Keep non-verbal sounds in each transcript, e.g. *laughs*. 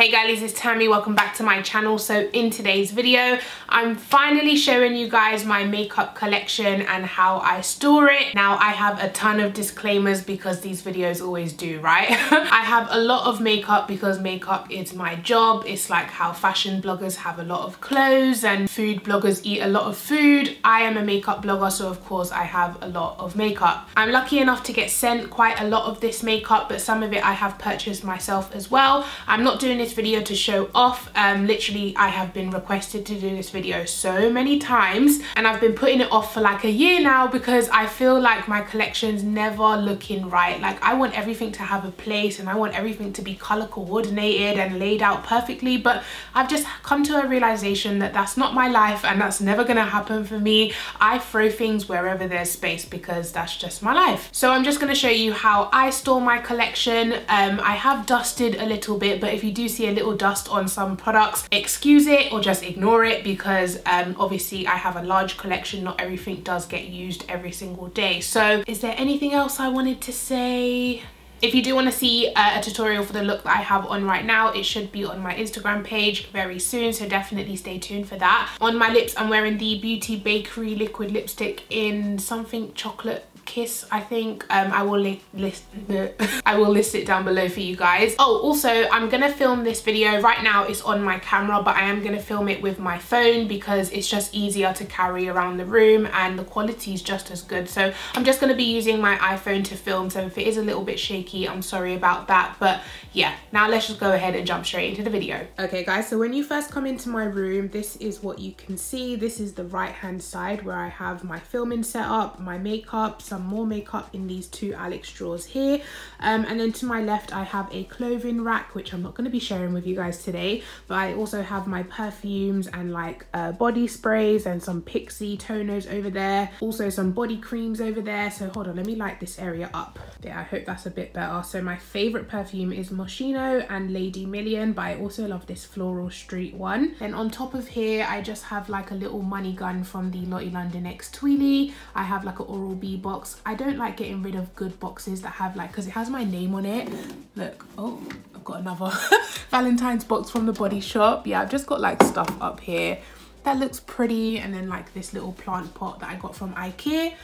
Hey guys, it's Tammi, welcome back to my channel. So in today's video, I'm finally showing you guys my makeup collection and how I store it. Now I have a ton of disclaimers because these videos always do, right? *laughs* I have a lot of makeup because makeup is my job. It's like how fashion bloggers have a lot of clothes and food bloggers eat a lot of food. I am a makeup blogger, so of course I have a lot of makeup. I'm lucky enough to get sent quite a lot of this makeup, but some of it I have purchased myself as well. I'm not doing this this video to show off. Um, literally, I have been requested to do this video so many times and I've been putting it off for like a year now because I feel like my collection's never looking right. Like I want everything to have a place and I want everything to be color coordinated and laid out perfectly. But I've just come to a realization that that's not my life and that's never gonna happen for me. I throw things wherever there's space because that's just my life. So I'm just gonna show you how I store my collection. Um, I have dusted a little bit, but if you do see see a little dust on some products, excuse it or just ignore it because um, obviously I have a large collection. Not everything does get used every single day. So is there anything else I wanted to say? If you do want to see uh, a tutorial for the look that I have on right now, it should be on my Instagram page very soon, so definitely stay tuned for that. On my lips, I'm wearing the Beauty Bakery liquid lipstick in something chocolate kiss i think um i will list *laughs* i will list it down below for you guys. Oh also i'm gonna film this video right now it's on my camera but i am gonna film it with my phone because it's just easier to carry around the room and the quality is just as good. So i'm just to be using my iphone to film so if it is a little bit shaky i'm sorry about that but yeah now let's just go ahead and jump straight into the video. Okay guys so when you first come into my room this is what you can see. This is the right hand side where i have my filming setup my makeup some some more makeup in these two Alex drawers here. Um, and then to my left, I have a clothing rack, which I'm not going to be sharing with you guys today. But I also have my perfumes and like uh, body sprays and some Pixi toners over there. Also some body creams over there. So hold on, let me light this area up. Yeah, I hope that's a bit better. So my favorite perfume is Moschino and Lady Million, but I also love this Floral Street one. And on top of here, I just have like a little money gun from the Lottie London X Tweely. I have like an Oral-B box I don't like getting rid of good boxes that have like, because it has my name on it. Look, oh, I've got another *laughs* Valentine's box from the Body Shop. Yeah, I've just got like stuff up here that looks pretty and then like this little plant pot that I got from Ikea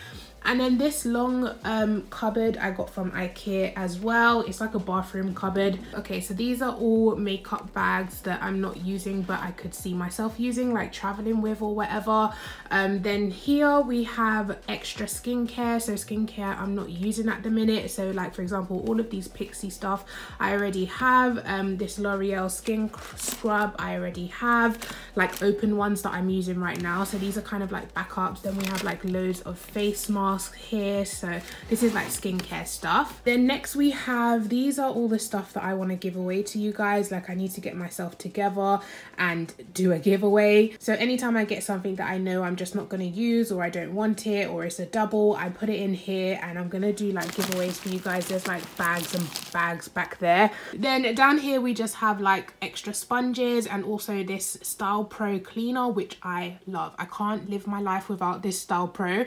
and then this long um, cupboard I got from Ikea as well. It's like a bathroom cupboard. Okay, so these are all makeup bags that I'm not using, but I could see myself using, like traveling with or whatever. Um, then here we have extra skincare. So skincare I'm not using at the minute. So like, for example, all of these Pixi stuff I already have. Um, this L'Oreal Skin Scrub I already have. Like open ones that I'm using right now. So these are kind of like backups. Then we have like loads of face masks mask here so this is like skincare stuff. Then next we have these are all the stuff that i want to give away to you guys. Like i need to get myself together and do a giveaway. So anytime i get something that i know i'm just not going to use or i don't want it or it's a double i put it in here and i'm gonna do like giveaways for you guys. There's like bags and bags back there. Then down here we just have like extra sponges and also this StylPro cleaner which i love. I can't live my life without this StylPro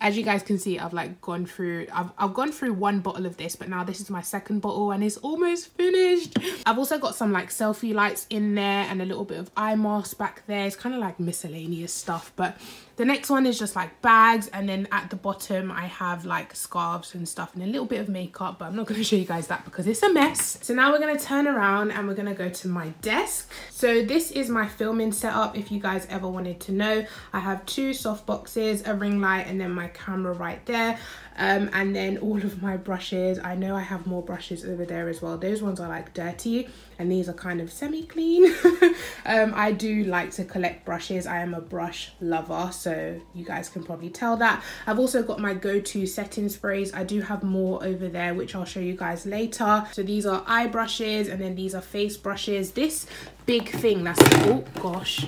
as you guys can see i've like gone through I've, I've gone through one bottle of this but now this is my second bottle and it's almost finished. I've also got some like selfie lights in there and a little bit of eye mask back there. It's kind of like miscellaneous stuff but the next one is just like bags and then at the bottom I have like scarves and stuff and a little bit of makeup but I'm not going *laughs* to show you guys that because it's a mess. So now we're going to turn around and we're going to go to my desk. So this is my filming setup if you guys ever wanted to know. I have two soft boxes, a ring light and then my camera right there um, and then all of my brushes i know i have more brushes over there as well those ones are like dirty and these are kind of semi-clean. *laughs* Um, i do like to collect brushes. I am a brush lover so you guys can probably tell that. I've also got my go-to setting sprays. I do have more over there which i'll show you guys later. So these are eye brushes and then these are face brushes. This big thing that's oh gosh.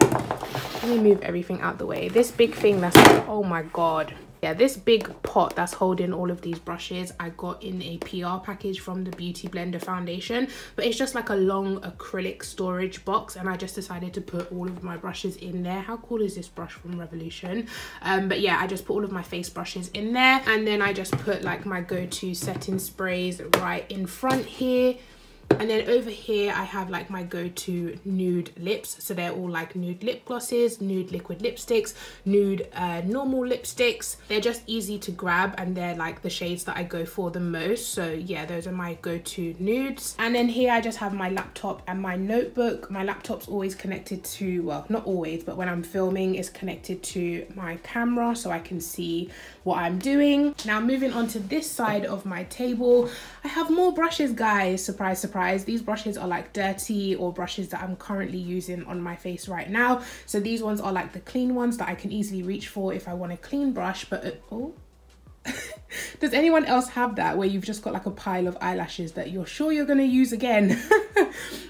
Let me move everything out the way. This big thing that's oh my god yeah this big pot that's holding all of these brushes i got in a pr package from the beauty blender foundation but it's just like a long acrylic storage box and i just decided to put all of my brushes in there. How cool is this brush from revolution? Um but yeah i just put all of my face brushes in there and then i just put like my go-to setting sprays right in front here And then over here, I have like my go-to nude lips. So they're all like nude lip glosses, nude liquid lipsticks, nude uh, normal lipsticks. They're just easy to grab and they're like the shades that I go for the most. So yeah, those are my go-to nudes. And then here I just have my laptop and my notebook. My laptop's always connected to, well, not always, but when I'm filming, it's connected to my camera so I can see what I'm doing. Now moving on to this side of my table, I have more brushes guys, surprise, surprise. These brushes are like dirty or brushes that I'm currently using on my face right now. So these ones are like the clean ones that I can easily reach for if I want a clean brush, but uh, oh, *laughs* does anyone else have that where you've just got like a pile of eyelashes that you're sure you're going to use again? *laughs*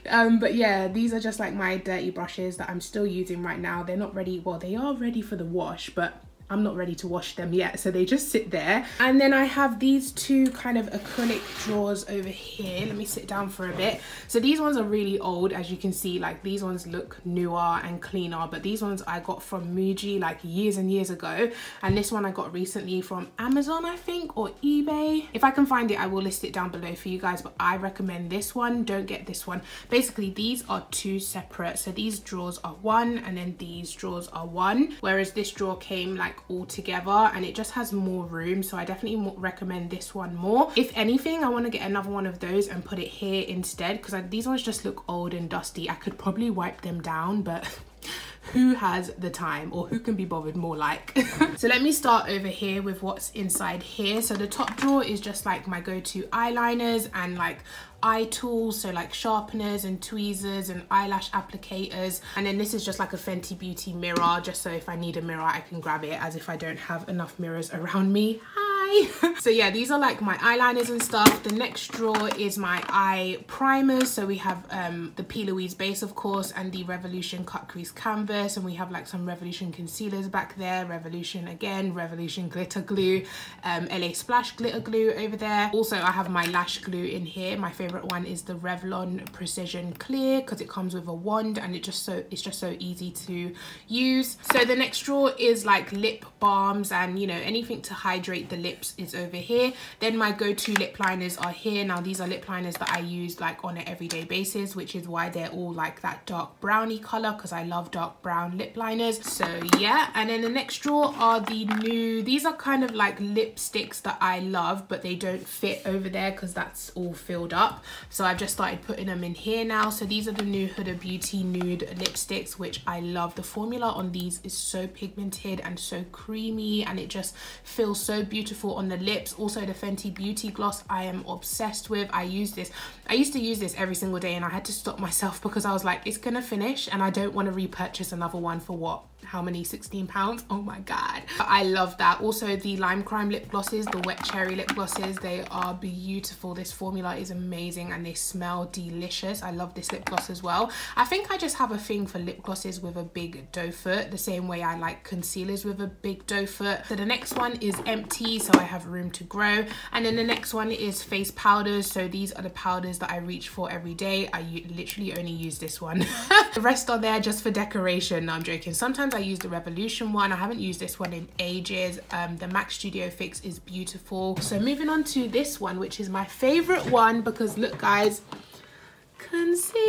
Um but yeah these are just like my dirty brushes that i'm still using right now. They're not ready. Well they are ready for the wash but I'm not ready to wash them yet. So they just sit there. And then I have these two kind of acrylic drawers over here. Let me sit down for a bit. So these ones are really old as you can see. Like these ones look newer and cleaner but these ones I got from Muji like years and years ago. And this one I got recently from Amazon I think or eBay. If I can find it I will list it down below for you guys but I recommend this one. Don't get this one. Basically these are two separate. So these drawers are one and then these drawers are one. Whereas this drawer came like like all together and it just has more room. So I definitely recommend this one more. If anything I want to get another one of those and put it here instead because these ones just look old and dusty. I could probably wipe them down but *laughs* who has the time or who can be bothered more like? *laughs* So let me start over here with what's inside here. So the top drawer is just like my go-to eyeliners and like eye tools so like sharpeners and tweezers and eyelash applicators. And then this is just like a Fenty Beauty mirror just so if I need a mirror I can grab it as if I don't have enough mirrors around me *laughs* so yeah these are like my eyeliners and stuff. The next drawer is my eye primers so we have um the P. Louise base of course and the Revolution cut crease canvas. And we have like some Revolution concealers back there. Revolution again Revolution glitter glue um LA splash glitter glue over there. Also I have my lash glue in here. My favorite one is the Revlon precision clear because it comes with a wand and it just so it's just so easy to use. So the next drawer is like lip balms and you know anything to hydrate the lips is over here. Then my go-to lip liners are here. Now these are lip liners that i use like on an everyday basis which is why they're all like that dark brownie color because i love dark brown lip liners. So yeah. And then the next drawer are the new these are kind of like lipsticks that i love but they don't fit over there because that's all filled up. So i've just started putting them in here now. So these are the new huda beauty nude lipsticks which i love. The formula on these is so pigmented and so creamy and it just feels so beautiful on the lips. Also the Fenty Beauty gloss I am obsessed with. I use this I used to use this every single day and I had to stop myself because I was like it's gonna finish and I don't want to repurchase another one for what how many? 16 pounds? Oh my god. I love that. Also the lime crime lip glosses the wet cherry lip glosses they are beautiful. This formula is amazing and they smell delicious. I love this lip gloss as well. I think i just have a thing for lip glosses with a big doe foot the same way i like concealers with a big doe foot. So the next one is empty so i have room to grow. And then the next one is face powders. So these are the powders that i reach for every day. I literally only use this one. *laughs* The rest are there just for decoration. No i'm joking. Sometimes I use the Revolution one. I haven't used this one in ages. Um, the MAC Studio Fix is beautiful. So moving on to this one, which is my favorite one because look guys, concealer.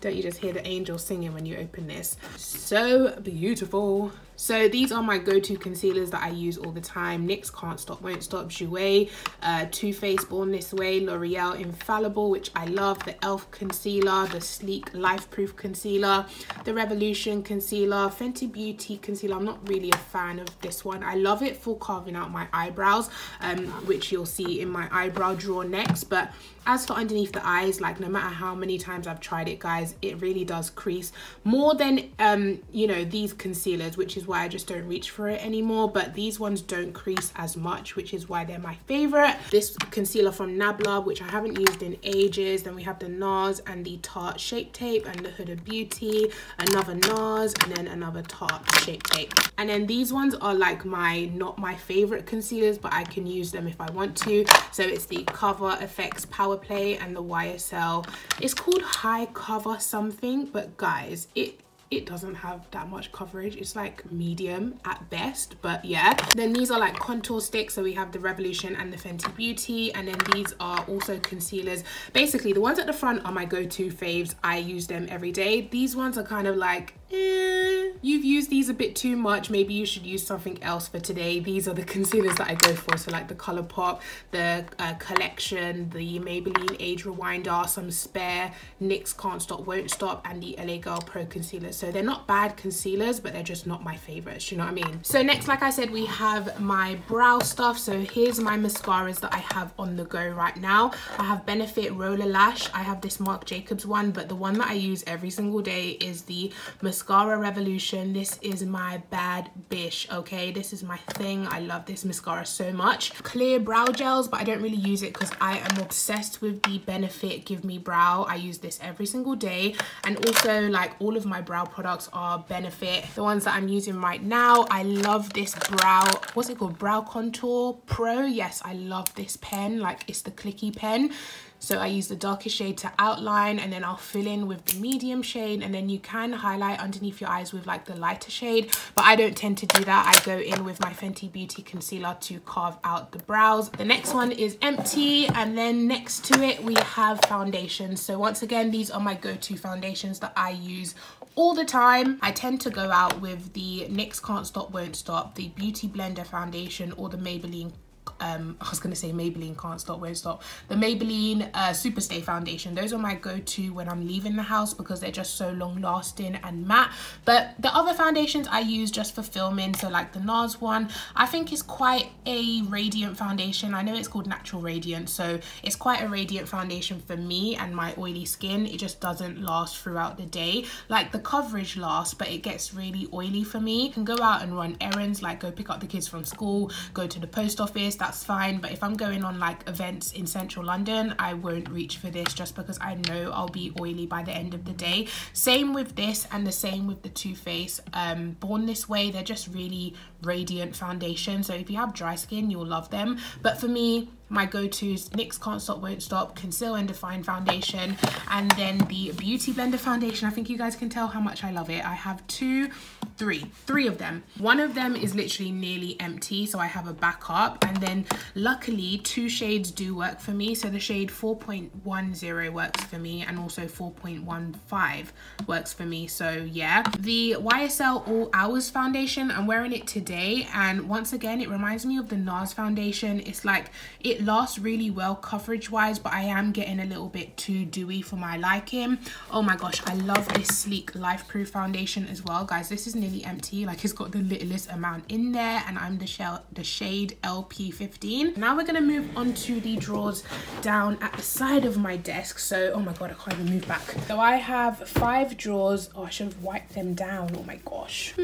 Don't you just hear the angels singing when you open this? So beautiful. So these are my go-to concealers that I use all the time. NYX Can't Stop Won't Stop Jouer, uh, Too Faced Born This Way, L'Oreal Infallible, which I love, the e.l.f. concealer, the Sleek Life Proof concealer, the Revolution concealer, Fenty Beauty concealer. I'm not really a fan of this one. I love it for carving out my eyebrows, um, which you'll see in my eyebrow drawer next. But as for underneath the eyes, like no matter how many times I've tried it, guys, it really does crease more than, um, you know, these concealers, which is why I just don't reach for it anymore. But these ones don't crease as much which is why they're my favorite. This concealer from Nabla which I haven't used in ages. Then we have the NARS and the Tarte Shape Tape and the Huda Beauty another NARS and then another Tarte Shape Tape. And then these ones are like my not my favorite concealers but I can use them if I want to. So it's the Cover FX Power Play and the YSL it's called High Cover something but guys it it doesn't have that much coverage. It's like medium at best but yeah. Then these are like contour sticks. So we have the revolution and the fenty beauty. And then these are also concealers. Basically the ones at the front are my go-to faves. I use them every day. These ones are kind of like eh, you've used these a bit too much. Maybe you should use something else for today. These are the *laughs* concealers that i go for. So like the Colourpop the uh, collection the maybelline age rewinder some spare nyx can't stop won't stop and the la girl pro concealer so they're not bad concealers but they're just not my favorites you know what i mean? So next like i said we have my brow stuff. So here's my mascaras that i have on the go right now. I have benefit roller lash. I have this marc jacobs one but the one that i use every single day is the mascara revolution. This is my bad bish okay? This is my thing. I love this mascara so much. Clear brow gels but i don't really use it because i am obsessed with the benefit give me brow. I use this every single day. And also like all of my brow products are benefit the ones that i'm using right now i love this brow what's it called brow contour pro yes i love this pen like it's the clicky pen so I use the darkest shade to outline and then I'll fill in with the medium shade and then you can highlight underneath your eyes with like the lighter shade. But I don't tend to do that. I go in with my Fenty Beauty concealer to carve out the brows. The next one is empty and then next to it we have foundations. So once again, these are my go-to foundations that I use all the time. I tend to go out with the NYX Can't Stop Won't Stop, the Beauty Blender foundation or the Maybelline um, I was to say Maybelline Can't Stop, Won't Stop. The Maybelline uh, Superstay Foundation. Those are my go-to when I'm leaving the house because they're just so long lasting and matte. But the other foundations I use just for filming, so like the NARS one, I think is quite a radiant foundation. I know it's called Natural Radiant, so it's quite a radiant foundation for me and my oily skin. It just doesn't last throughout the day. Like the coverage lasts, but it gets really oily for me. I can go out and run errands, like go pick up the kids from school, go to the post office, that's fine but if i'm going on like events in central london i won't reach for this just because i know i'll be oily by the end of the day. Same with this and the same with the Too Faced. Um born this way they're just really radiant foundation so if you have dry skin you'll love them. But for me my go-to's NYX Can't Stop Won't Stop Conceal and Define Foundation and then the Beauty Blender Foundation. I think you guys can tell how much I love it. I have two, three, three of them. One of them is literally nearly empty so I have a backup and then luckily two shades do work for me. So the shade 4.10 works for me and also 4.15 works for me. So yeah, the YSL All Hours Foundation, I'm wearing it today and once again it reminds me of the NARS foundation. It's like, it it lasts really well coverage wise but I am getting a little bit too dewy for my liking. Oh my gosh I love this sleek life proof foundation as well. Guys this is nearly empty. Like it's got the littlest amount in there and I'm the shell the shade LP15 now we're gonna move on to the drawers down at the side of my desk. So oh my god I can't even move back. So I have five drawers. Oh I should have wiped them down. Oh my gosh. *laughs*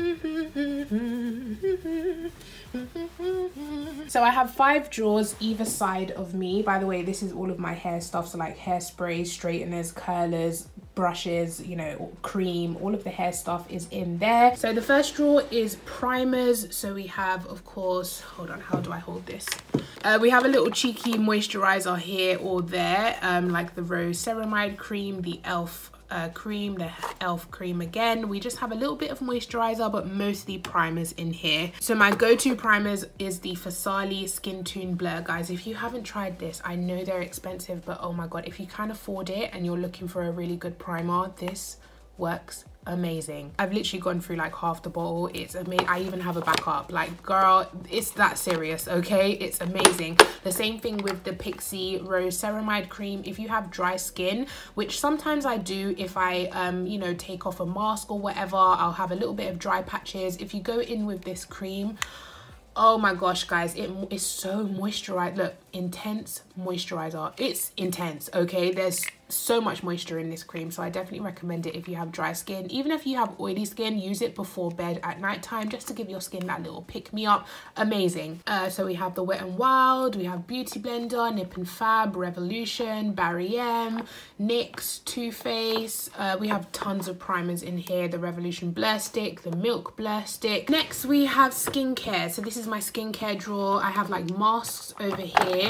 So I have five drawers either side of me. By the way, this is all of my hair stuff. So like hairspray, straighteners, curlers, brushes, you know, cream, all of the hair stuff is in there. So the first drawer is primers. So we have, of course, hold on, how do I hold this? Uh, we have a little cheeky moisturizer here or there, um, like the Rose Ceramide Cream, the e.l.f uh, cream, the e.l.f. cream again. We just have a little bit of moisturizer, but mostly primers in here. So my go-to primers is the Farsali Skin Tune Blur. Guys, if you haven't tried this, I know they're expensive, but oh my God, if you can afford it and you're looking for a really good primer, this works amazing. I've literally gone through like half the bottle. It's amazing i even have a backup. Like girl it's that serious okay? It's amazing. The same thing with the pixi rose ceramide cream. If you have dry skin which sometimes i do if i um you know take off a mask or whatever i'll have a little bit of dry patches. If you go in with this cream oh my gosh guys it is so moisturized. Look intense moisturizer. It's intense okay? There's so much moisture in this cream so I definitely recommend it if you have dry skin. Even if you have oily skin use it before bed at night time just to give your skin that little pick me up. Amazing. Uh, so we have the Wet and Wild we have Beauty Blender Nip and Fab Revolution Barry M NYX Too Faced. Uh, we have tons of primers in here. The Revolution Blur Stick the Milk Blur Stick. Next we have skincare. So this is my skincare drawer. I have like masks over here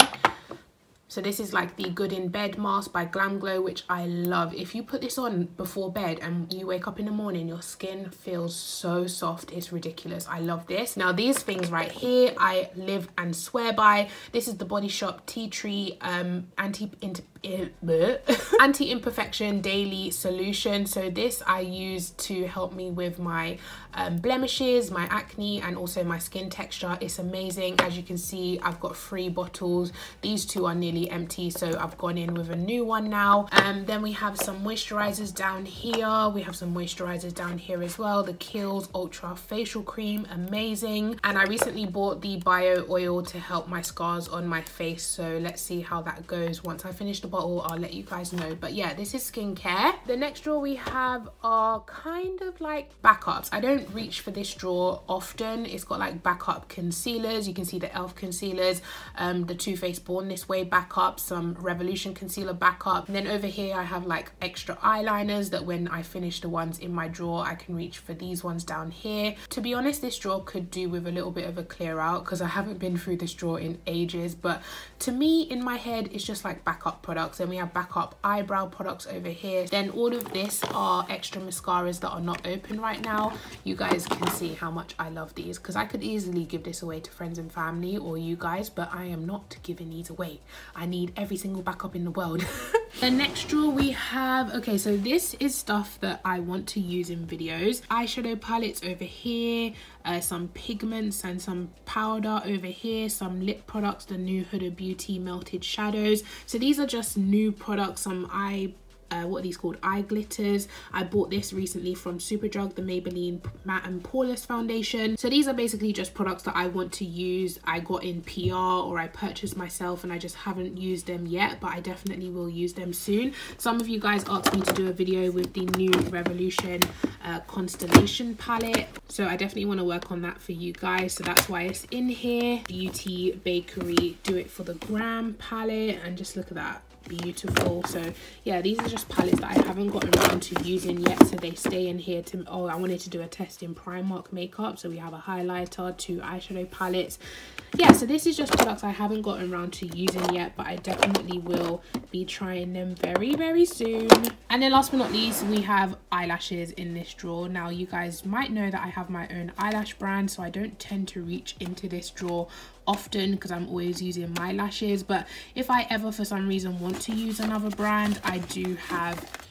So this is like the Good in Bed mask by Glam Glow, which I love. If you put this on before bed and you wake up in the morning, your skin feels so soft. It's ridiculous. I love this. Now these things right here, I live and swear by. This is the Body Shop Tea Tree um, anti *laughs* anti-imperfection daily solution. So this i use to help me with my um, blemishes my acne and also my skin texture. It's amazing. As you can see i've got three bottles. These two are nearly empty so i've gone in with a new one now. Um then we have some moisturizers down here. We have some moisturizers down here as well. The Kiehl's ultra facial cream amazing. And i recently bought the bio oil to help my scars on my face. So let's see how that goes once i finish the bottle I'll let you guys know. But yeah this is skincare. The next drawer we have are kind of like backups I don't reach for this drawer often. It's got like backup concealers. You can see the elf concealers um the Too Faced Born This Way backup some Revolution concealer backup and then over here I have like extra eyeliners that when I finish the ones in my drawer I can reach for these ones down here. To be honest this drawer could do with a little bit of a clear out because I haven't been through this drawer in ages. But to me in my head it's just like backup products products and we have backup eyebrow products over here. Then all of this are extra mascaras that are not open right now. You guys can see how much i love these because i could easily give this away to friends and family or you guys but i am not giving these away. I need every single backup in the world. *laughs* The next drawer we have okay so this is stuff that i want to use in videos. Eyeshadow palettes over here uh, some pigments and some powder over here some lip products the new huda beauty melted shadows. So these are just new products some eye uh, what are these called? Eye glitters. I bought this recently from superdrug the maybelline matte and poreless foundation. So these are basically just products that i want to use. I got in pr or i purchased myself and i just haven't used them yet but i definitely will use them soon. Some of you guys asked me to do a video with the new revolution uh, constellation palette. So i definitely want to work on that for you guys. So that's why it's in here. Beauty bakery do it for the gram palette and just look at that beautiful. So yeah these are just palettes that i haven't gotten around to using yet so they stay in here to oh i wanted to do a test in primark makeup. So we have a highlighter two eyeshadow palettes. Yeah so this is just products i haven't gotten around to using yet but i definitely will be trying them very very soon. And then last but not least we have eyelashes in this drawer. Now you guys might know that i have my own eyelash brand so i don't tend to reach into this drawer often because I'm always using my lashes but if I ever for some reason want to use another brand I do have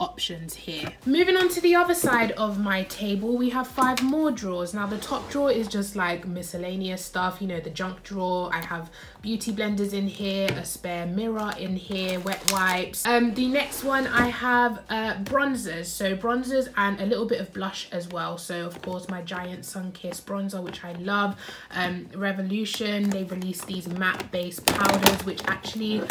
options here. Moving on to the other side of my table, we have five more drawers. Now the top drawer is just like miscellaneous stuff, you know, the junk drawer. I have beauty blenders in here, a spare mirror in here, wet wipes. Um, the next one I have uh, bronzers. So bronzers and a little bit of blush as well. So of course my Giant Sunkissed bronzer, which I love. Um, Revolution, they released these matte based powders, which actually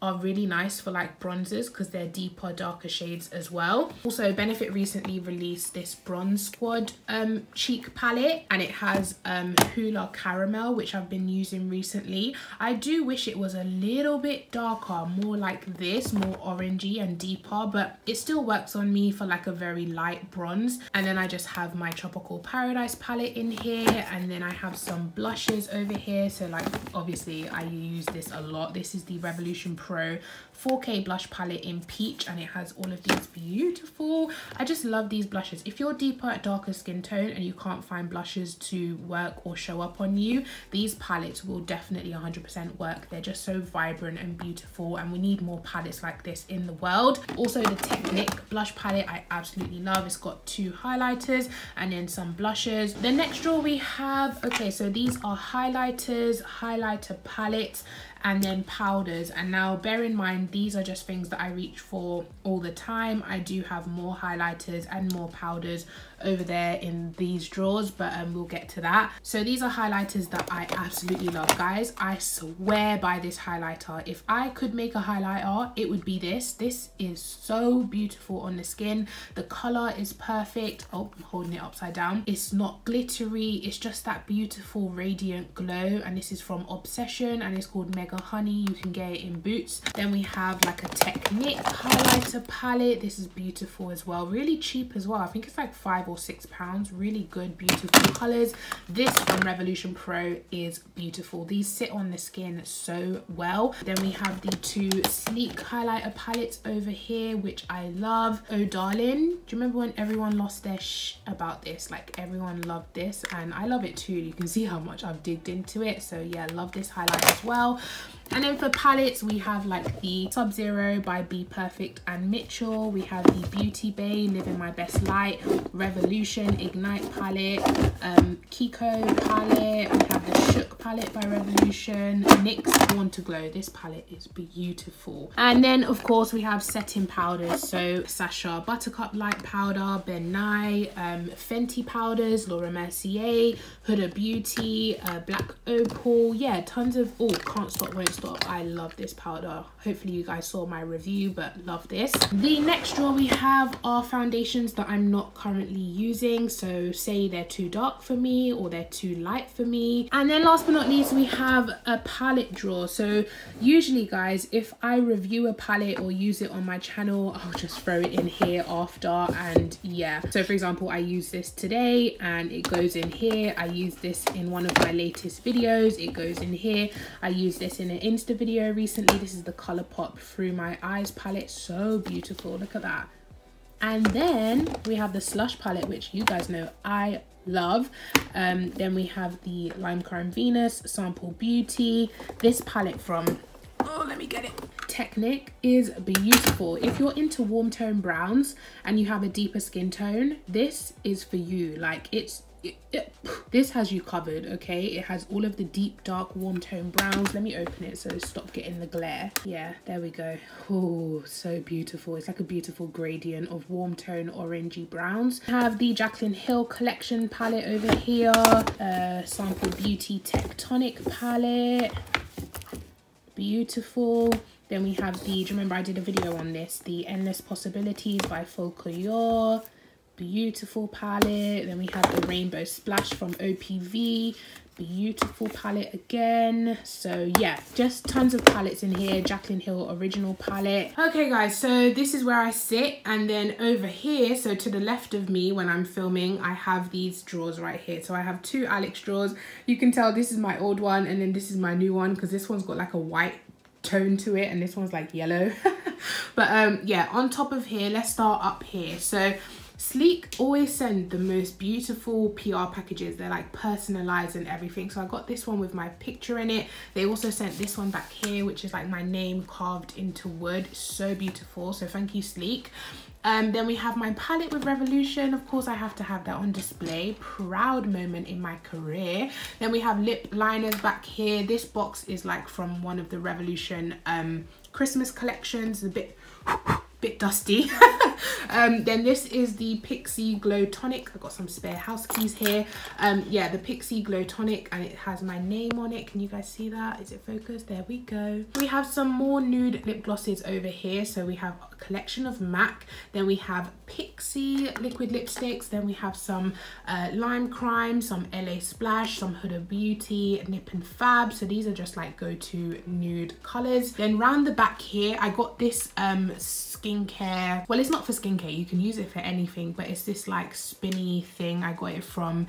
are really nice for like bronzers because they're deeper darker shades as well. Also benefit recently released this bronze squad um cheek palette and it has um Hoola Caramel which i've been using recently. I do wish it was a little bit darker more like this more orangey and deeper but it still works on me for like a very light bronze. And then i just have my tropical paradise palette in here and then i have some blushes over here. So like obviously i use this a lot. This is the revolution Pro 4K blush palette in peach and it has all of these beautiful, I just love these blushes. If you're deeper, darker skin tone and you can't find blushes to work or show up on you, these palettes will definitely 100% work. They're just so vibrant and beautiful and we need more palettes like this in the world. Also the Technic blush palette I absolutely love. It's got two highlighters and then some blushes. The next drawer we have, okay, so these are highlighters, highlighter palettes and then powders. And now bear in mind these are just things that I reach for all the time. I do have more highlighters and more powders over there in these drawers but um, we'll get to that. So these are highlighters that I absolutely love guys. I swear by this highlighter. If I could make a highlighter it would be this. This is so beautiful on the skin. The color is perfect. Oh I'm holding it upside down. It's not glittery. It's just that beautiful radiant glow and this is from Obsession and it's called Mega Honey. You can get it in Boots. Then we have like a Technic highlighter palette. This is beautiful as well. Really cheap as well. I think it's like five five or six pounds really good beautiful colors this from revolution pro is beautiful. These sit on the skin so well. Then we have the two sleek highlighter palettes over here which i love. Oh darling do you remember when everyone lost their sh about this? Like everyone loved this and i love it too. You can see how much i've digged into it. So yeah love this highlight as well and then for palettes, we have like the Sub-Zero by Be Perfect and Mitchell. We have the Beauty Bay, Living My Best Light, Revolution, Ignite palette, um, Kiko palette. We have the Shook palette by Revolution, NYX Born to Glow. This palette is beautiful. And then of course we have setting powders. So Sacha Buttercup Light Powder, Ben Nye, um, Fenty powders, Laura Mercier, Huda Beauty, uh, Black Opal. Yeah, tons of, oh, can't stop, won't stop. I love this powder. Hopefully you guys saw my review, but love this. The next drawer we have are foundations that I'm not currently using. So say they're too dark for me or they're too light for me. And then last but not least, we have a palette drawer. So usually guys, if I review a palette or use it on my channel, I'll just throw it in here after. And yeah, so for example, I use this today and it goes in here. I use this in one of my latest videos. It goes in here. I use this in an Insta video recently. This is the Colourpop Through My Eyes palette. So beautiful. Look at that. And then we have the Slush palette, which you guys know I love. Um, then we have the Lime Crime Venus, Sample Beauty. This palette from, oh, let me get it. Technic is beautiful. If you're into warm tone browns and you have a deeper skin tone, this is for you. Like it's it, this has you covered okay? It has all of the deep dark warm tone browns. Let me open it so stop getting the glare. Yeah there we go. Oh so beautiful. It's like a beautiful gradient of warm tone orangey browns. Have the Jaclyn Hill collection palette over here. Uh sample beauty tectonic palette. Beautiful. Then we have the do you remember i did a video on this? The endless possibilities by Folklore beautiful palette. Then we have the rainbow splash from opv beautiful palette again. So yeah just tons of palettes in here. Jaclyn hill original palette. Okay guys so this is where i sit. And then over here so to the left of me when i'm filming i have these drawers right here. So i have two alex drawers. You can tell this is my old one and then this is my new one because this one's got like a white tone to it and this one's like yellow. *laughs* But um yeah on top of here let's start up here. So Sleek always send the most beautiful PR packages. They're like personalized and everything. So I got this one with my picture in it. They also sent this one back here, which is like my name carved into wood. So beautiful. So thank you, Sleek. Um, then we have my palette with Revolution. Of course, I have to have that on display. Proud moment in my career. Then we have lip liners back here. This box is like from one of the Revolution um, Christmas collections. A bit bit dusty. *laughs* Um, then this is the pixi glow tonic. I've got some spare house keys here. Um, yeah the pixi glow tonic and it has my name on it. Can you guys see that? Is it focused? There we go. We have some more nude lip glosses over here. So we have a collection of mac. Then we have pixi liquid lipsticks. Then we have some uh, lime crime some la splash some huda beauty nip and fab. So these are just like go-to nude colors. Then round the back here i got this um skincare. Well it's not for skincare you can use it for anything but it's this like spinny thing i got it from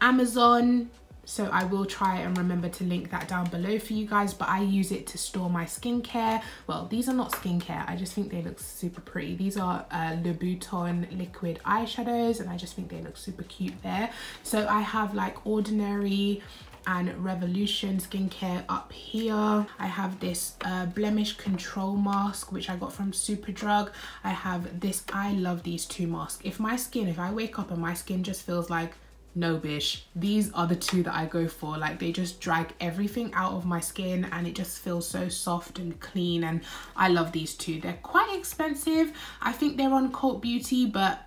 amazon. So I will try and remember to link that down below for you guys but I use it to store my skincare. Well these are not skincare I just think they look super pretty. These are uh, Louboutin liquid eyeshadows and I just think they look super cute there. So I have like ordinary and Revolution skincare up here. I have this uh, blemish control mask which I got from Superdrug. I have this, I love these two masks. If my skin, if I wake up and my skin just feels like no bish these are the two that i go for like they just drag everything out of my skin and it just feels so soft and clean and i love these two they're quite expensive i think they're on cult beauty but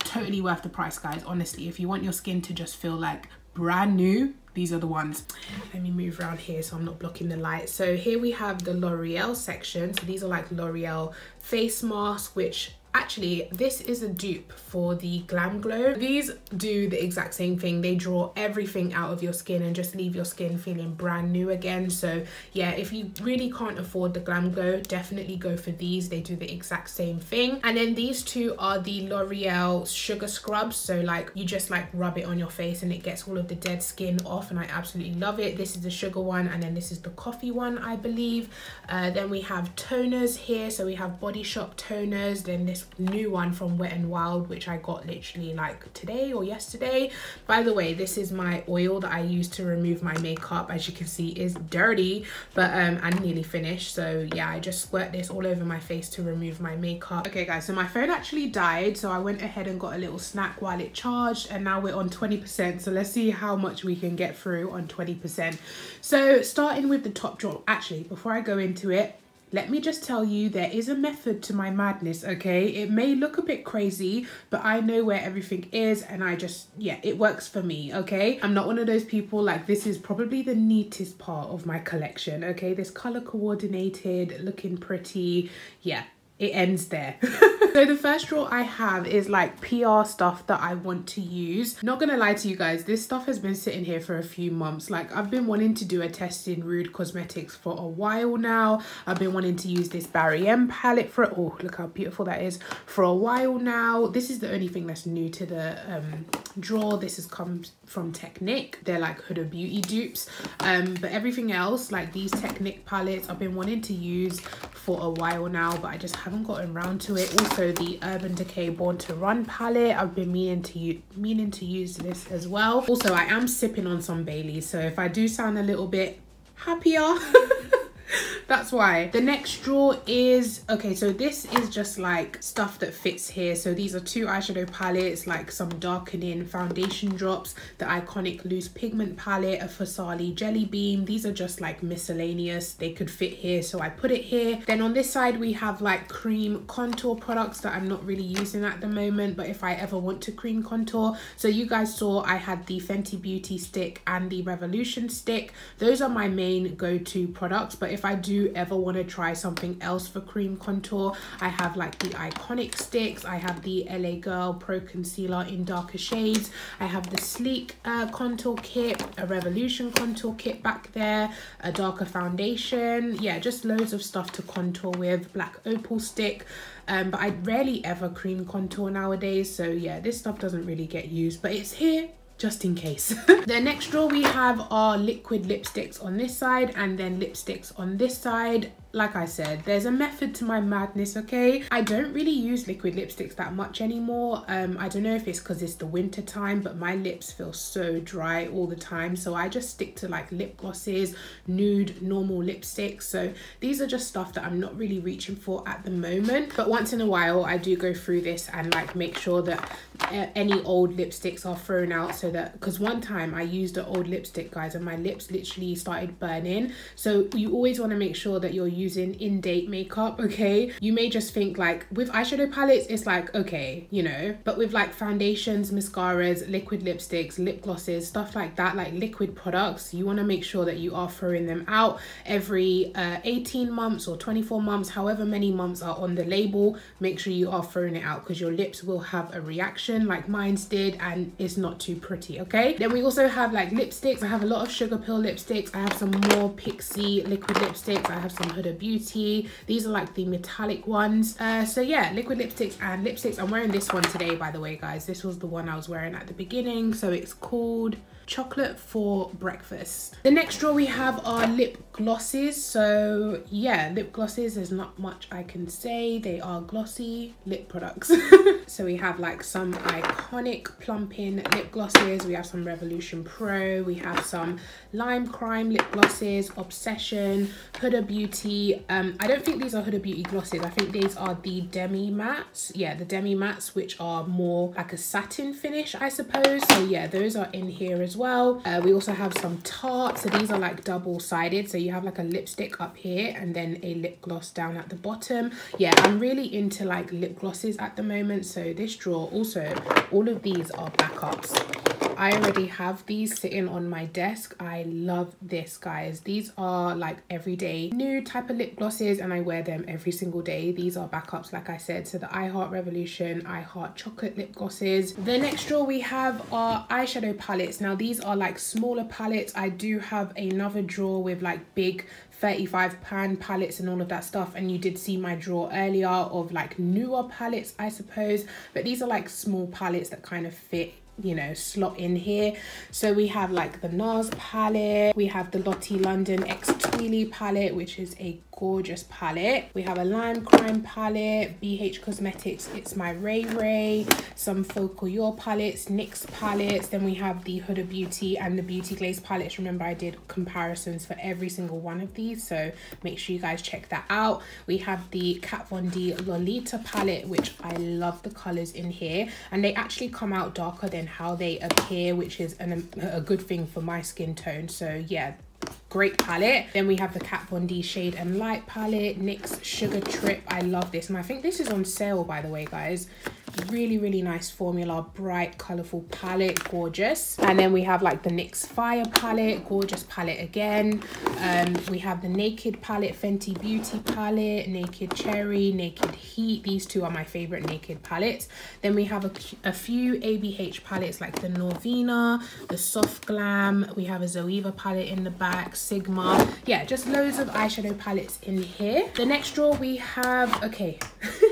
totally worth the price guys honestly if you want your skin to just feel like brand new these are the ones. Let me move around here so i'm not blocking the light. So here we have the l'oreal section. So these are like l'oreal face masks which Actually, this is a dupe for the Glam Glow. These do the exact same thing. They draw everything out of your skin and just leave your skin feeling brand new again. So yeah, if you really can't afford the Glam Glow, definitely go for these. They do the exact same thing. And then these two are the L'Oreal Sugar Scrubs. So like you just like rub it on your face and it gets all of the dead skin off and I absolutely love it. This is the sugar one and then this is the coffee one, I believe. Uh, then we have toners here. So we have Body Shop toners. Then this new one from Wet n Wild, which I got literally like today or yesterday. By the way, this is my oil that I use to remove my makeup. As you can see, is dirty, but um, I'm nearly finished. So yeah, I just squirt this all over my face to remove my makeup. Okay guys, so my phone actually died. So I went ahead and got a little snack while it charged and now we're on 20%. So let's see how much we can get through on 20%. So starting with the top drawer, actually, before I go into it, let me just tell you, there is a method to my madness, okay? It may look a bit crazy, but I know where everything is and I just, yeah, it works for me, okay? I'm not one of those people, like this is probably the neatest part of my collection, okay? This color coordinated, looking pretty, yeah, it ends there. *laughs* so the first drawer I have is like PR stuff that I want to use. Not gonna lie to you guys, this stuff has been sitting here for a few months. Like I've been wanting to do a test in Rude Cosmetics for a while now. I've been wanting to use this Barry M palette for, oh, look how beautiful that is, for a while now. This is the only thing that's new to the um, drawer. This has come from Technic. They're like Huda Beauty dupes. Um, but everything else, like these Technic palettes, I've been wanting to use for a while now, but I just haven't gotten around to it. Also, the Urban Decay Born to Run palette, I've been meaning to meaning to use this as well. Also, I am sipping on some Baileys, so if I do sound a little bit happier *laughs* that's why. The next drawer is okay so this is just like stuff that fits here. So these are two eyeshadow palettes like some darkening foundation drops the iconic loose pigment palette a Farsali jelly bean these are just like miscellaneous. They could fit here so I put it here. Then on this side we have like cream contour products that I'm not really using at the moment but if I ever want to cream contour. So you guys saw I had the Fenty Beauty stick and the Revolution stick. Those are my main go-to products but if I do ever want to try something else for cream contour, I have like the Iconic sticks. I have the LA Girl Pro Concealer in darker shades. I have the Sleek uh, contour kit, a Revolution contour kit back there, a darker foundation. Yeah, just loads of stuff to contour with. Black Opal stick. Um, but I rarely ever cream contour nowadays. So yeah, this stuff doesn't really get used, but it's here just in case. *laughs* the next drawer we have are liquid lipsticks on this side and then lipsticks on this side like I said, there's a method to my madness, okay? I don't really use liquid lipsticks that much anymore. Um, I don't know if it's because it's the winter time, but my lips feel so dry all the time. So I just stick to like lip glosses, nude, normal lipsticks. So these are just stuff that I'm not really reaching for at the moment. But once in a while, I do go through this and like make sure that uh, any old lipsticks are thrown out so that, because one time I used an old lipstick, guys, and my lips literally started burning. So you always want to make sure that you're using in-date makeup okay? You may just think like with eyeshadow palettes it's like okay you know? But with like foundations mascaras liquid lipsticks lip glosses stuff like that like liquid products you want to make sure that you are throwing them out every uh, 18 months or 24 months however many months are on the label make sure you are throwing it out because your lips will have a reaction like mine's did and it's not too pretty okay? Then we also have like lipsticks. I have a lot of Sugarpill lipsticks. I have some more Pixi liquid lipsticks. I have some Huda Beauty. These are like the metallic ones. Uh, so yeah, liquid lipsticks and lipsticks. I'm wearing this one today, by the way, guys. This was the one I was wearing at the beginning. So it's called chocolate for breakfast. The next drawer we have are lip glosses. So yeah, lip glosses, there's not much I can say. They are glossy lip products. *laughs* so we have like some iconic plumping lip glosses. We have some Revolution Pro. We have some Lime Crime lip glosses, Obsession, Huda Beauty. Um, I don't think these are Huda Beauty glosses. I think these are the Demi Mattes. Yeah, the Demi Mattes, which are more like a satin finish, I suppose. So yeah, those are in here as well. Uh, we also have some Tarte. So these are like double-sided. So you have like a lipstick up here and then a lip gloss down at the bottom. Yeah, I'm really into like lip glosses at the moment. So this drawer also, all of these are backups. I already have these sitting on my desk. I love this, guys. These are like everyday new type of lip glosses and I wear them every single day. These are backups, like I said. So the I Heart Revolution, I Heart Chocolate lip glosses. The next drawer we have are eyeshadow palettes. Now these are like smaller palettes. I do have another drawer with like big 35 pan palettes and all of that stuff and you did see my drawer earlier of like newer palettes I suppose but these are like small palettes that kind of fit you know slot in here. So we have like the NARS palette we have the Lottie London X Tweely palette which is a gorgeous palette. We have a Lime Crime palette, BH Cosmetics, It's My Ray Ray, some Focallure palettes, NYX palettes. Then we have the Huda Beauty and the Beauty Glaze palettes. Remember I did comparisons for every single one of these, so make sure you guys check that out. We have the Kat Von D Lolita palette, which I love the colors in here. And they actually come out darker than how they appear, which is an, a good thing for my skin tone. So yeah, great palette. Then we have the kat von d shade and light palette nyx sugar trip. I love this. And i think this is on sale by the way guys. Really really nice formula bright colorful palette gorgeous. And then we have like the NYX fire palette gorgeous palette again. Um, we have the naked palette fenty beauty palette naked cherry naked heat. These two are my favorite naked palettes. Then we have a, a few abh palettes like the norvina the soft glam. We have a zoeva palette in the back sigma. Yeah just loads of eyeshadow palettes in here. The next drawer we have okay *laughs*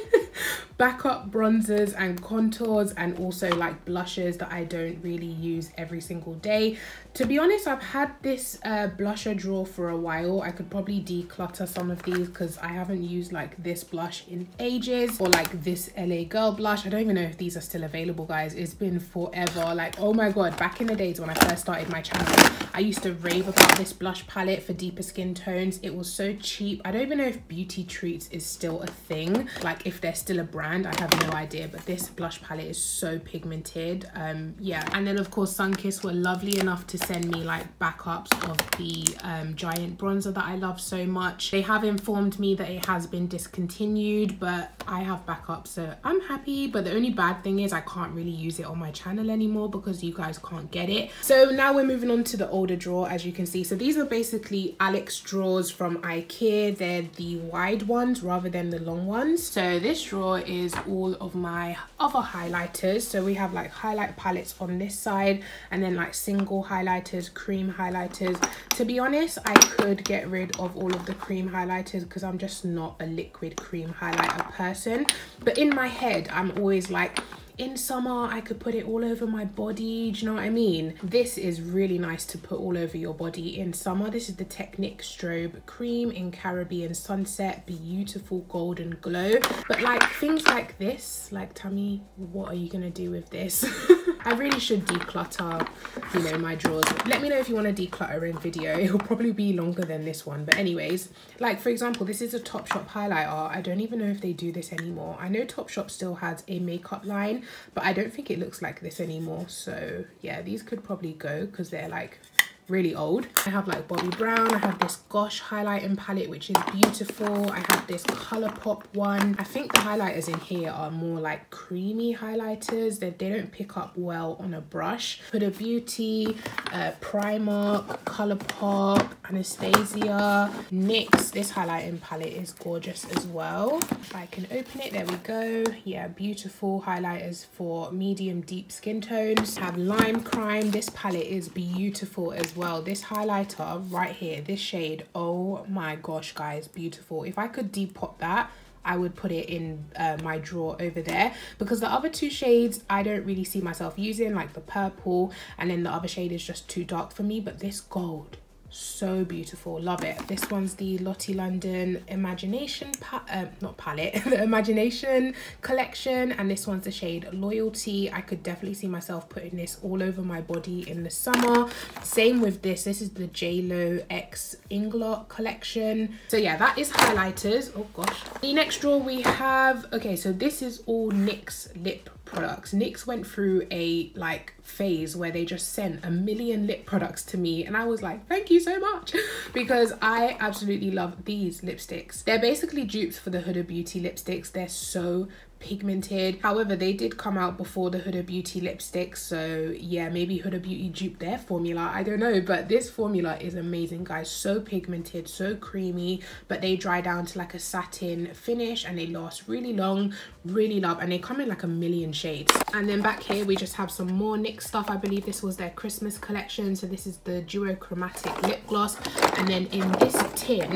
backup bronzers and contours and also like blushes that I don't really use every single day. To be honest, I've had this uh, blusher drawer for a while. I could probably declutter some of these because I haven't used like this blush in ages or like this LA Girl blush. I don't even know if these are still available, guys. It's been forever. Like, oh my God, back in the days when I first started my channel, I used to rave about this blush palette for deeper skin tones. It was so cheap. I don't even know if Beauty Treats is still a thing. Like if they're still a brand, I have no idea. But this blush palette is so pigmented. Um, yeah. And then of course, Sunkissed were lovely enough to send me like backups of the um, giant bronzer that I love so much. They have informed me that it has been discontinued, but I have backups, so I'm happy. But the only bad thing is I can't really use it on my channel anymore because you guys can't get it. So now we're moving on to the older drawer, as you can see. So these are basically Alex drawers from Ikea. They're the wide ones rather than the long ones. So this drawer is all of my other highlighters. So we have like highlight palettes on this side and then like single highlighters, cream highlighters. To be honest, I could get rid of all of the cream highlighters because I'm just not a liquid cream highlighter person. But in my head, I'm always like, in summer I could put it all over my body do you know what I mean? This is really nice to put all over your body in summer. This is the Technic strobe cream in Caribbean sunset beautiful golden glow. But like things like this like Tammi what are you gonna do with this *laughs* I really should declutter you know my drawers. Let me know if you want to declutter in video. *laughs* It will probably be longer than this one. But anyways like for example this is a Topshop highlighter I don't even know if they do this anymore. I know Topshop still has a makeup line but I don't think it looks like this anymore. So yeah these could probably go because they're like really old. I have like Bobbi Brown. I have this Gosh highlighting palette, which is beautiful. I have this Colourpop one. I think the highlighters in here are more like creamy highlighters. They, they don't pick up well on a brush. Huda Beauty, uh, Primark, Colourpop, Anastasia, NYX. This highlighting palette is gorgeous as well. If I can open it, there we go. Yeah, beautiful highlighters for medium deep skin tones. I have Lime Crime. This palette is beautiful as well this highlighter right here this shade oh my gosh guys beautiful. If i could depot that I would put it in uh, my drawer over there. Because the other two shades I don't really see myself using like the purple and then the other shade is just too dark for me but this gold so beautiful. Love it. This one's the lottie london imagination pa uh, not palette *laughs* the imagination collection and this one's the shade loyalty. I could definitely see myself putting this all over my body in the summer. Same with this. This is the j lo x inglot collection. So yeah that is highlighters. Oh gosh. The next drawer we have okay so this is all nyx lip products. NYX went through a like phase where they just sent a million lip products to me and I was like, thank you so much *laughs* because I absolutely love these lipsticks. They're basically dupes for the Huda Beauty lipsticks. They're so pigmented. However they did come out before the Huda Beauty lipsticks so yeah maybe Huda Beauty duped their formula I don't know but this formula is amazing guys. So pigmented so creamy but they dry down to like a satin finish and they last really long really love and they come in like a million shades. And then back here we just have some more NYX stuff. I believe this was their Christmas collection so this is the duochromatic lip gloss. And then in this tin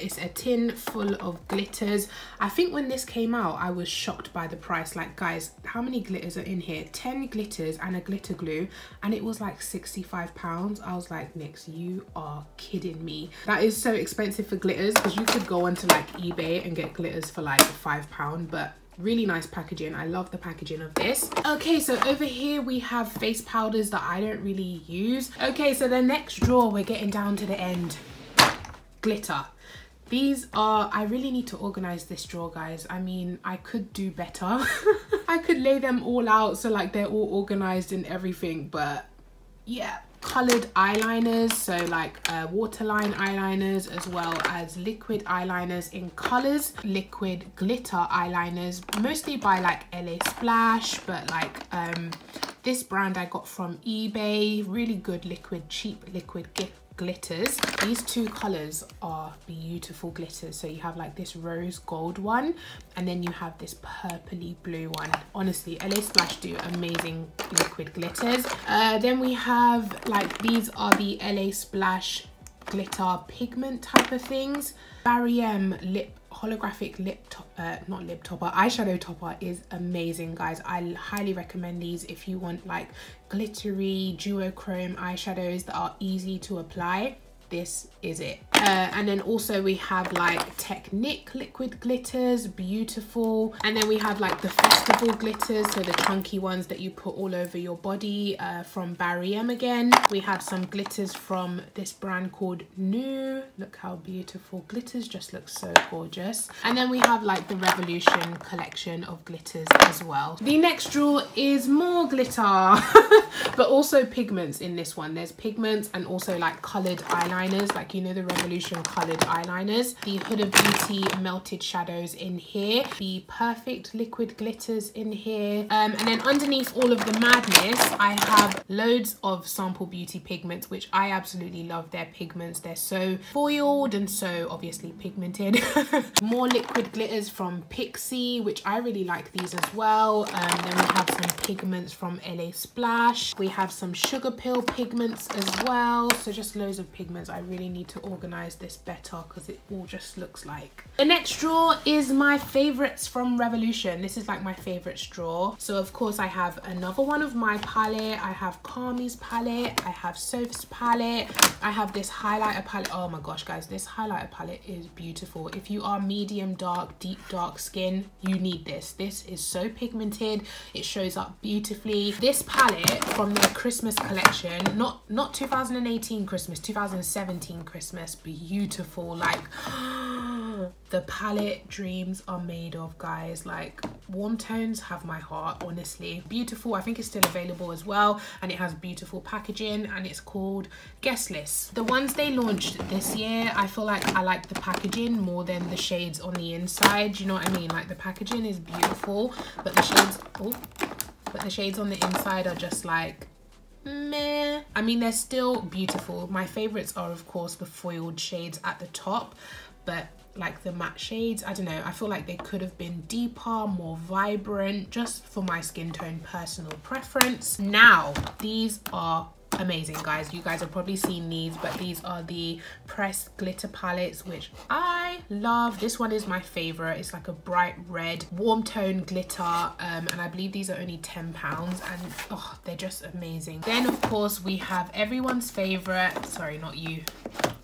it's a tin full of glitters. I think when this came out I was shocked by the price. Like guys how many glitters are in here? 10 glitters and a glitter glue and it was like 65 pounds. I was like NYX you are kidding me. That is so expensive for glitters because you could go onto like ebay and get glitters for like five pound but really nice packaging. I love the packaging of this. Okay so over here we have face powders that i don't really use. Okay so the next drawer we're getting down to the end. Glitter these are, I really need to organize this drawer, guys. I mean, I could do better. *laughs* I could lay them all out so like they're all organized and everything, but yeah. Colored eyeliners, so like uh, waterline eyeliners as well as liquid eyeliners in colors. Liquid glitter eyeliners, mostly by like LA Splash, but like um, this brand I got from eBay. Really good liquid, cheap liquid glitters. These two colors are beautiful glitters. So you have like this rose gold one and then you have this purpley blue one. Honestly la splash do amazing liquid glitters. Uh, then we have like these are the la splash glitter pigment type of things. Barry m lip holographic lip top uh, not lip topper eyeshadow topper is amazing guys. I highly recommend these if you want like glittery duochrome eyeshadows that are easy to apply this is it. Uh, and then also we have like Technic liquid glitters beautiful. And then we have like the festival glitters so the chunky ones that you put all over your body uh, from Barry M again. We have some glitters from this brand called New. Look how beautiful glitters just look so gorgeous. And then we have like the Revolution collection of glitters as well. The next drawer is more glitter *laughs* but also pigments in this one. There's pigments and also like colored eyeliner eyeliners like you know the revolution colored eyeliners. The huda beauty melted shadows in here. The perfect liquid glitters in here. Um, and then underneath all of the madness i have loads of sample beauty pigments which i absolutely love their pigments. They're so foiled and so obviously pigmented. *laughs* More liquid glitters from Pixi, which i really like these as well. Um, then we have some pigments from la splash. We have some Sugarpill pigments as well. So just loads of pigments I really need to organize this better because it all just looks like. The next drawer is my favorites from Revolution. This is like my favorite drawer. So of course I have another one of my palette. I have Kami's palette. I have Soph's palette. I have this highlighter palette. Oh my gosh guys, this highlighter palette is beautiful. If you are medium dark, deep dark skin, you need this. This is so pigmented. It shows up beautifully. This palette from the Christmas collection, not, not 2018 Christmas, 2017 17 Christmas beautiful like *gasps* the palette dreams are made of guys. Like warm tones have my heart honestly. Beautiful I think it's still available as well and it has beautiful packaging and it's called guest list. The ones they launched this year I feel like I like the packaging more than the shades on the inside you know what I mean? Like the packaging is beautiful but the shades oh but the shades on the inside are just like meh. I mean, they're still beautiful. My favorites are, of course, the foiled shades at the top, but like the matte shades, I don't know, I feel like they could have been deeper, more vibrant, just for my skin tone personal preference. Now, these are amazing guys you guys have probably seen these but these are the pressed glitter palettes which i love this one is my favorite it's like a bright red warm tone glitter um, and i believe these are only 10 pounds and oh they're just amazing then of course we have everyone's favorite sorry not you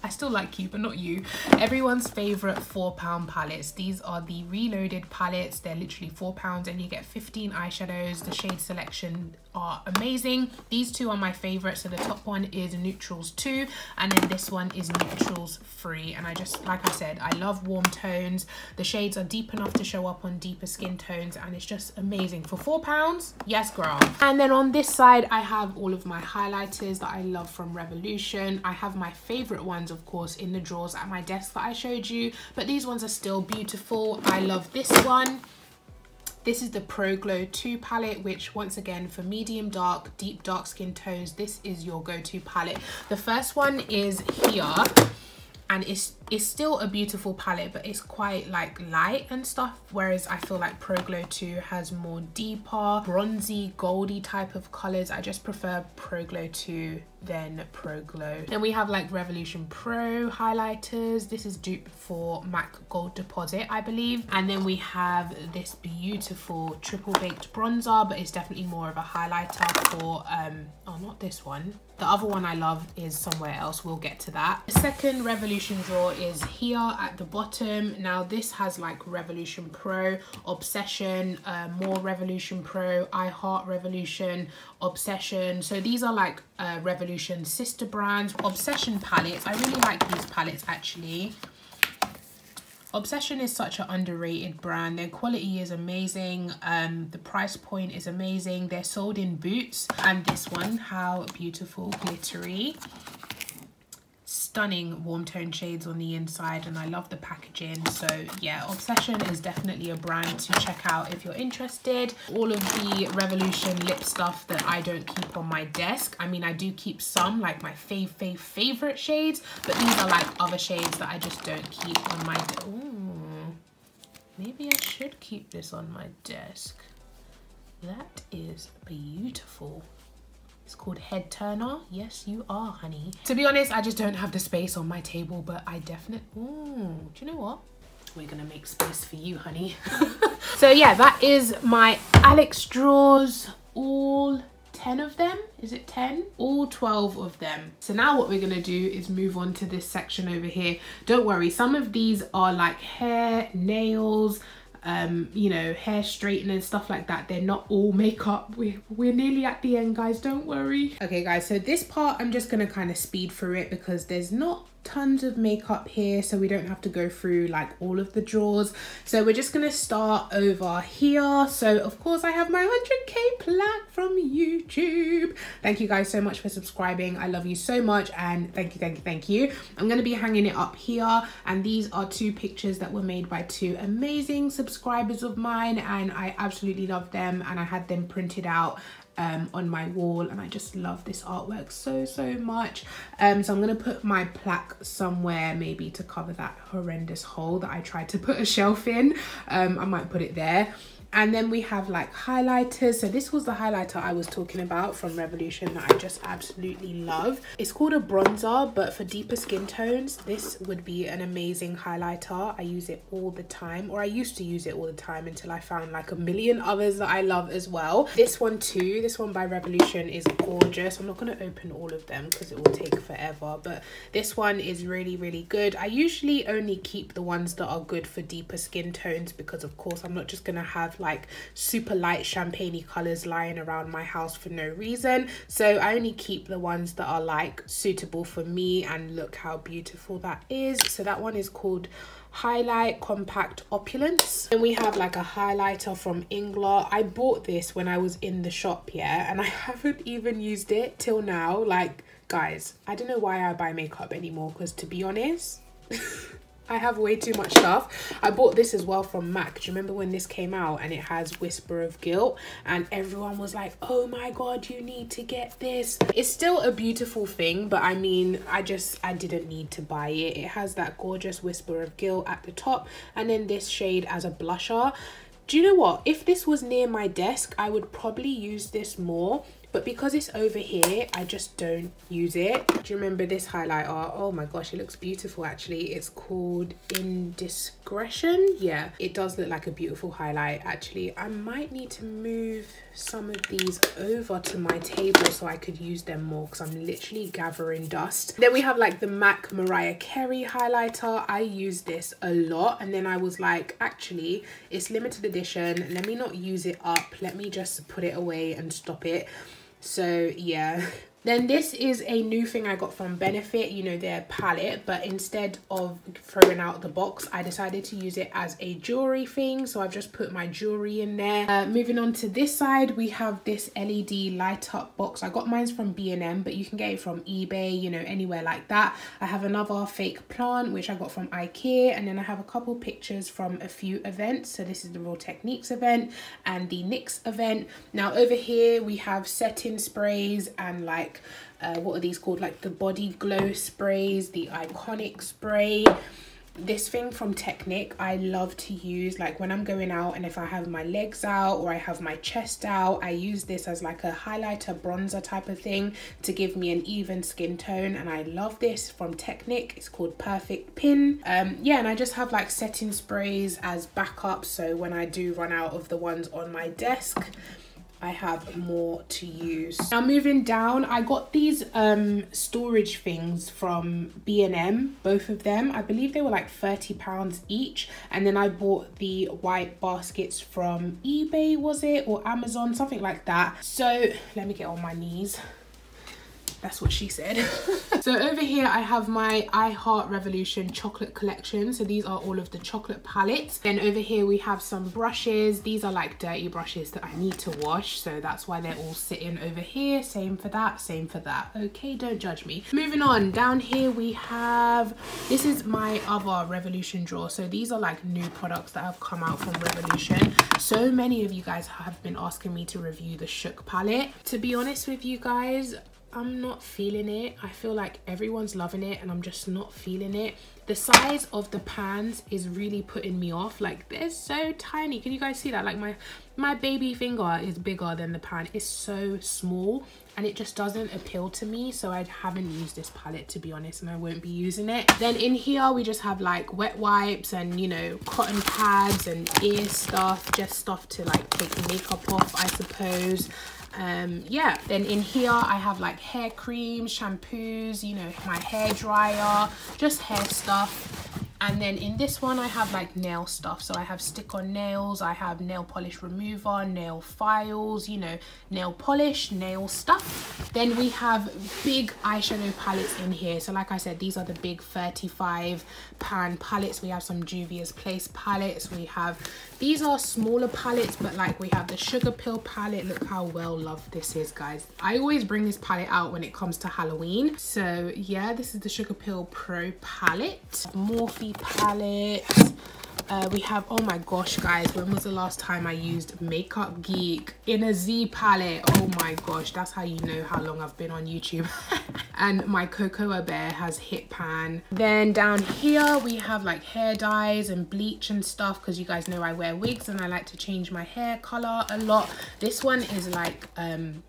I still like you, but not you. Everyone's favorite four pound palettes. These are the reloaded palettes. They're literally four pounds and you get 15 eyeshadows. The shade selection are amazing. These two are my favorite. So the top one is Neutrals 2 and then this one is Neutrals 3. And I just, like I said, I love warm tones. The shades are deep enough to show up on deeper skin tones and it's just amazing. For four pounds, yes girl. And then on this side, I have all of my highlighters that I love from Revolution. I have my favorite ones, of course, in the drawers at my desk that I showed you. But these ones are still beautiful. I love this one This is the Pro Glow 2 palette, which once again for medium dark, deep dark skin tones, this is your go-to palette. The first one is here and it's it's still a beautiful palette but it's quite like light and stuff whereas I feel like Pro Glow 2 has more deeper bronzy goldy type of colors. I just prefer Pro Glow 2 than Pro Glow. Then we have like Revolution Pro highlighters. This is dupe for MAC Gold Deposit I believe. And then we have this beautiful triple baked bronzer but it's definitely more of a highlighter for um oh not this one. The other one I love is somewhere else. We'll get to that. The second Revolution drawer is here at the bottom now this has like revolution pro obsession uh, more revolution pro i heart revolution obsession so these are like uh, revolution sister brands obsession palettes i really like these palettes actually Obsession is such an underrated brand. Their quality is amazing. Um, the price point is amazing. They're sold in boots. And this one, how beautiful, glittery stunning warm tone shades on the inside and I love the packaging. So yeah Obsession is definitely a brand to check out if you're interested. All of the Revolution lip stuff that I don't keep on my desk. I mean I do keep some like my fave fave favorite shades but these are like other shades that I just don't keep on my Ooh, maybe I should keep this on my desk. That is beautiful it's called Head Turner. Yes, you are, honey. To be honest, I just don't have the space on my table, but I definitely... Ooh, do you know what? We're gonna make space for you, honey. *laughs* so yeah, that is my Alex drawers. All 10 of them is it 10 all 12 of them so now what we're gonna do is move on to this section over here don't worry some of these are like hair nails um, you know, hair straightening stuff like that. They're not all makeup. We're, we're nearly at the end, guys. Don't worry. Okay, guys. So this part, I'm just going to kind of speed through it because there's not tons of makeup here so we don't have to go through like all of the drawers. So we're just gonna start over here. So of course i have my 100k plaque from youtube. Thank you guys so much for subscribing. I love you so much and thank you thank you thank you. I'm to be hanging it up here and these are two pictures that were made by two amazing subscribers of mine and i absolutely love them and i had them printed out um, on my wall and I just love this artwork so so much. Um, so I'm gonna put my plaque somewhere maybe to cover that horrendous hole that I tried to put a shelf in. Um, I might put it there and then we have like highlighters. So this was the highlighter i was talking about from revolution that i just absolutely love. It's called a bronzer but for deeper skin tones this would be an amazing highlighter. I use it all the time or i used to use it all the time until i found like a million others that i love as well. This one too this one by revolution is gorgeous. I'm not going to open all of them because it will take forever but this one is really really good. I usually only keep the ones that are good for deeper skin tones because of course i'm not just going to have like super light champagne colors lying around my house for no reason. So I only keep the ones that are like suitable for me and look how beautiful that is. So that one is called highlight compact opulence. And we have like a highlighter from Inglot I bought this when I was in the shop yeah and I *laughs* haven't even used it till now. Like guys I don't know why I buy makeup anymore because to be honest *laughs* I have way too much stuff. I bought this as well from MAC. Do you remember when this came out and it has Whisper of Guilt? And everyone was like, oh my God, you need to get this. It's still a beautiful thing, but I mean, I just, I didn't need to buy it. It has that gorgeous Whisper of Guilt at the top and then this shade as a blusher. Do you know what? If this was near my desk, I would probably use this more but because it's over here i just don't use it. Do you remember this highlighter? Oh my gosh it looks beautiful actually. It's called indiscretion. Yeah it does look like a beautiful highlight actually. I might need to move some of these over to my table so i could use them more because i'm literally gathering dust. Then we have like the mac mariah carey highlighter. I use this a lot. And then i was like actually it's limited edition. Let me not use it up. Let me just put it away and stop it so yeah *laughs* Then this is a new thing I got from Benefit, you know, their palette, but instead of throwing out the box, I decided to use it as a jewelry thing. So I've just put my jewelry in there. Uh, moving on to this side, we have this LED light up box. I got mine from B&M, but you can get it from eBay, you know, anywhere like that. I have another fake plant, which I got from Ikea, and then I have a couple pictures from a few events. So this is the Real Techniques event and the NYX event. Now over here, we have setting sprays and like, uh, what are these called? Like the body glow sprays, the iconic spray. This thing from Technic I love to use. Like when I'm going out and if I have my legs out or I have my chest out I use this as like a highlighter bronzer type of thing to give me an even skin tone and I love this from Technic. It's called Perfect Pin. Um yeah and I just have like setting sprays as backup so when I do run out of the ones on my desk I have more to use. Now moving down, I got these um, storage things from B&M, both of them. I believe they were like 30 pounds each. And then I bought the white baskets from eBay, was it? Or Amazon, something like that. So let me get on my knees. That's what she said. *laughs* so over here I have my I Heart Revolution chocolate collection. So these are all of the chocolate palettes. Then over here we have some brushes. These are like dirty brushes that I need to wash. So that's why they're all sitting over here. Same for that, same for that. Okay, don't judge me. Moving on, down here we have, this is my other Revolution drawer. So these are like new products that have come out from Revolution. So many of you guys have been asking me to review the Shook palette. To be honest with you guys, I'm not feeling it. I feel like everyone's loving it and I'm just not feeling it. The size of the pans is really putting me off. Like they're so tiny. Can you guys see that? Like my, my baby finger is bigger than the pan. It's so small and it just doesn't appeal to me. So I haven't used this palette to be honest and I won't be using it. Then in here we just have like wet wipes and you know cotton pads and ear stuff. Just stuff to like take makeup off I suppose um yeah then in here i have like hair creams shampoos you know my hair dryer just hair stuff and then in this one I have like nail stuff. So I have stick on nails I have nail polish remover nail files you know nail polish nail stuff. Then we have big eyeshadow palettes in here. So like I said these are the big 35 pan palettes. We have some Juvia's Place palettes. We have these are smaller palettes but like we have the Sugarpill palette. Look how well loved this is guys. I always bring this palette out when it comes to Halloween. So yeah this is the Sugarpill Pro palette. Morphe palettes uh, we have oh my gosh guys when was the last time i used makeup geek in a z palette? Oh my gosh that's how you know how long i've been on youtube. *laughs* And my cocoa bear has hit pan. Then down here we have like hair dyes and bleach and stuff because you guys know i wear wigs and i like to change my hair color a lot. This one is like um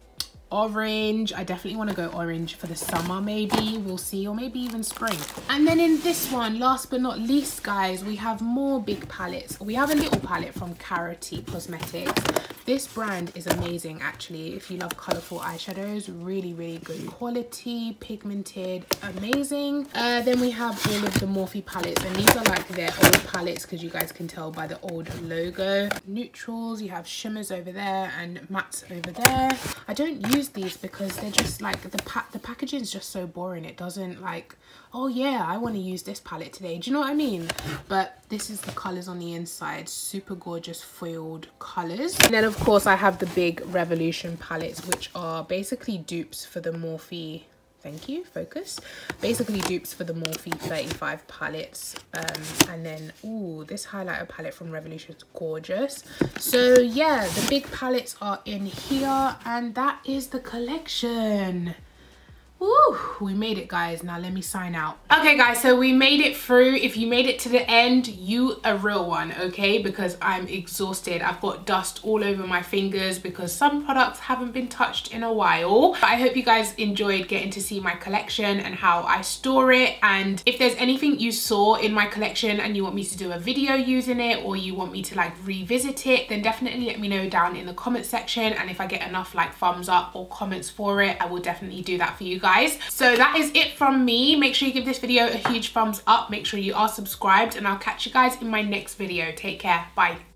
orange. I definitely want to go orange for the summer maybe. We'll see or maybe even spring. And then in this one last but not least guys we have more big palettes. We have a little palette from Karity Cosmetics. This brand is amazing actually. If you love colorful eyeshadows really really good quality pigmented amazing. Uh, then we have all of the Morphe palettes and these are like their old palettes because you guys can tell by the old logo. Neutrals you have shimmers over there and mattes over there. I don't use use these because they're just like the pack the packaging is just so boring. It doesn't like oh yeah i want to use this palette today. Do you know what i mean? But this is the colors on the inside. Super gorgeous foiled colors. And then of course i have the big revolution palettes which are basically dupes for the morphe thank you. Focus. Basically dupes for the morphe 35 palettes um, and then oh this highlighter palette from revolution is gorgeous. So yeah the big palettes are in here and that is the collection Woo, we made it guys. Now let me sign out. Okay guys, so we made it through. If you made it to the end, you a real one, okay? Because I'm exhausted. I've got dust all over my fingers because some products haven't been touched in a while. But I hope you guys enjoyed getting to see my collection and how I store it. And if there's anything you saw in my collection and you want me to do a video using it or you want me to like revisit it, then definitely let me know down in the comment section. And if I get enough like thumbs up or comments for it, I will definitely do that for you guys guys. So that is it from me. Make sure you give this video a huge thumbs up. Make sure you are subscribed and i'll catch you guys in my next video. Take care. Bye